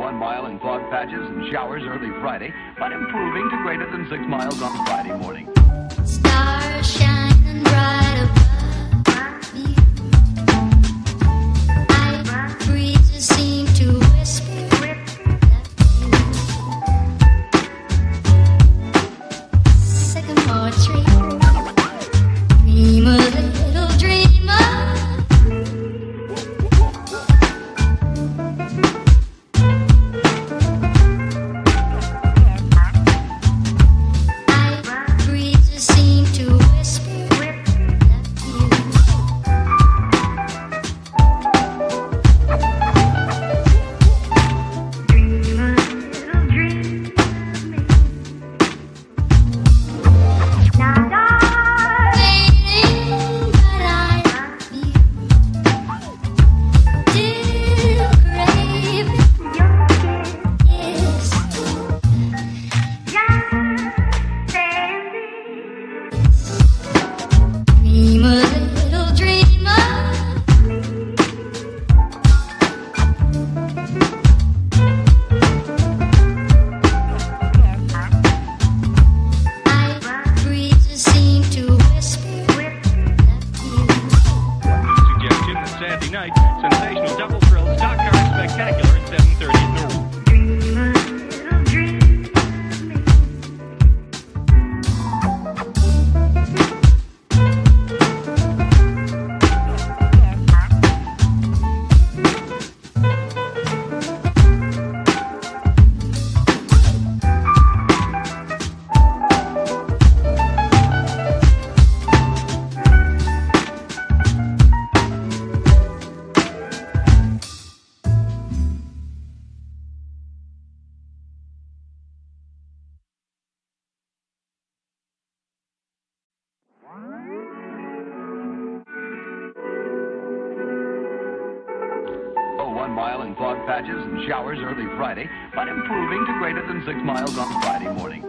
one mile in fog patches and showers early Friday, but improving to greater than six miles on Friday morning. Stars shining bright one mile in fog patches and showers early Friday, but improving to greater than six miles on Friday morning.